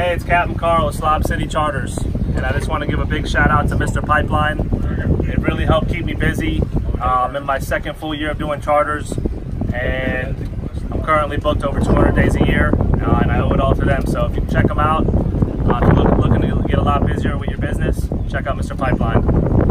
Hey, it's Captain Carl with Slob City Charters, and I just want to give a big shout out to Mr. Pipeline. It really helped keep me busy. Um, in my second full year of doing charters, and I'm currently booked over 200 days a year, uh, and I owe it all to them. So if you check them out, uh, if you're looking to get a lot busier with your business, check out Mr. Pipeline.